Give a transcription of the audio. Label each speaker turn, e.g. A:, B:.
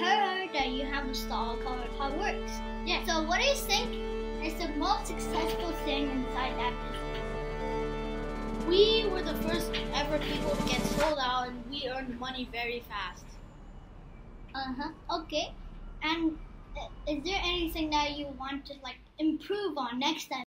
A: heard that you have a stall called Hotworks.
B: Yeah.
A: So, what do you think is the most successful thing inside that business?
B: We were the first ever people to get sold out, and we earned money very fast.
A: Uh huh. Okay. And uh, is there anything that you want to like improve on next time?